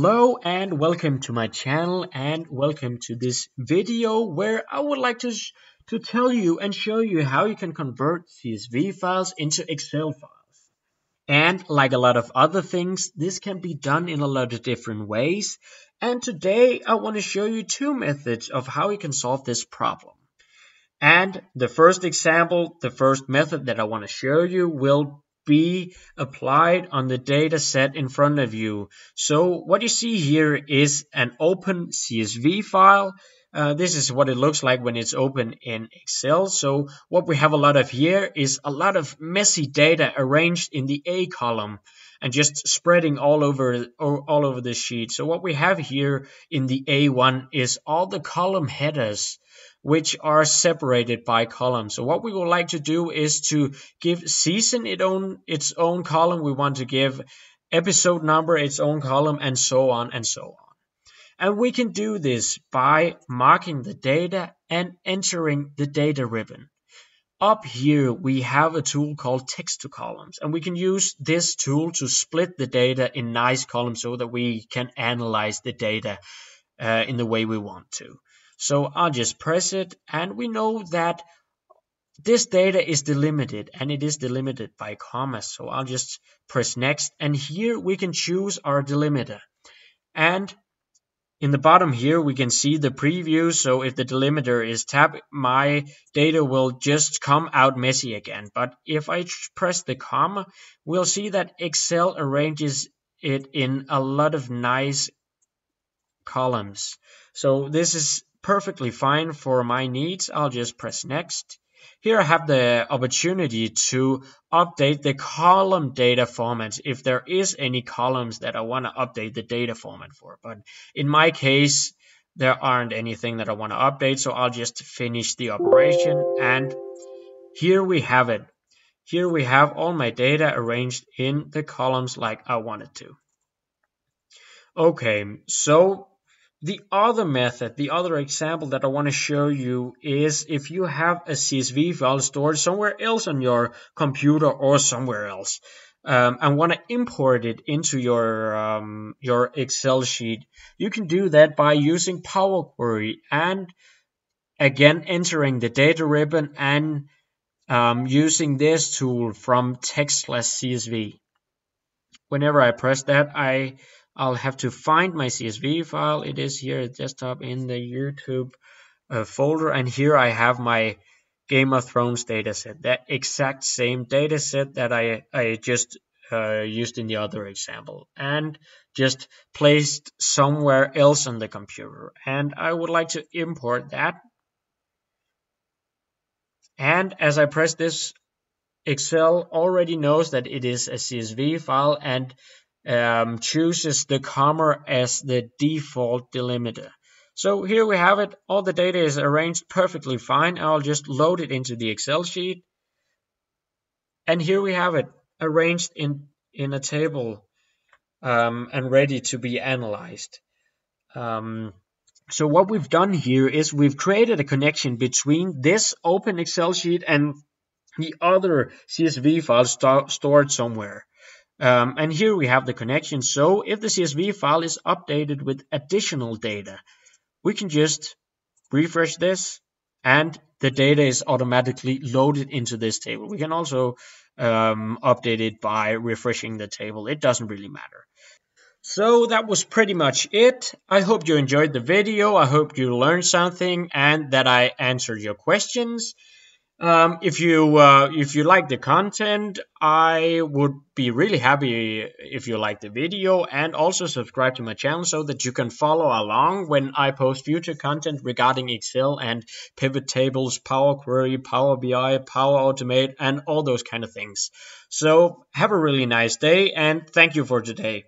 Hello and welcome to my channel and welcome to this video where I would like to, to tell you and show you how you can convert CSV files into Excel files. And like a lot of other things, this can be done in a lot of different ways. And today I want to show you two methods of how you can solve this problem. And the first example, the first method that I want to show you will be applied on the data set in front of you. So what you see here is an open CSV file. Uh, this is what it looks like when it's open in Excel. So what we have a lot of here is a lot of messy data arranged in the A column and just spreading all over all over the sheet. So what we have here in the A1 is all the column headers which are separated by columns. So what we would like to do is to give season its own, its own column. We want to give episode number its own column and so on and so on. And we can do this by marking the data and entering the data ribbon. Up here, we have a tool called text to columns, and we can use this tool to split the data in nice columns so that we can analyze the data uh, in the way we want to. So I'll just press it and we know that this data is delimited and it is delimited by commas. So I'll just press next and here we can choose our delimiter. And in the bottom here we can see the preview. So if the delimiter is tab, my data will just come out messy again. But if I press the comma, we'll see that Excel arranges it in a lot of nice columns. So this is perfectly fine for my needs. I'll just press next. Here I have the opportunity to update the column data format if there is any columns that I want to update the data format for. But in my case, there aren't anything that I want to update, so I'll just finish the operation. And here we have it. Here we have all my data arranged in the columns like I wanted to. Okay, so the other method, the other example that I want to show you is if you have a CSV file stored somewhere else on your computer or somewhere else um, and want to import it into your um, your Excel sheet, you can do that by using Power Query and again entering the data ribbon and um, using this tool from text slash CSV. Whenever I press that, I I'll have to find my CSV file. It is here at desktop in the YouTube uh, folder. And here I have my Game of Thrones dataset, that exact same dataset that I, I just uh, used in the other example and just placed somewhere else on the computer. And I would like to import that. And as I press this, Excel already knows that it is a CSV file and um, chooses the comma as the default delimiter. So here we have it. All the data is arranged perfectly fine. I'll just load it into the Excel sheet. And here we have it arranged in, in a table um, and ready to be analyzed. Um, so what we've done here is we've created a connection between this open Excel sheet and the other CSV file st stored somewhere. Um, and here we have the connection. So if the CSV file is updated with additional data, we can just refresh this and the data is automatically loaded into this table. We can also um, update it by refreshing the table. It doesn't really matter. So that was pretty much it. I hope you enjoyed the video. I hope you learned something and that I answered your questions. Um, if you uh, if you like the content, I would be really happy if you like the video and also subscribe to my channel so that you can follow along when I post future content regarding Excel and pivot tables, Power Query, Power BI, Power Automate, and all those kind of things. So have a really nice day and thank you for today.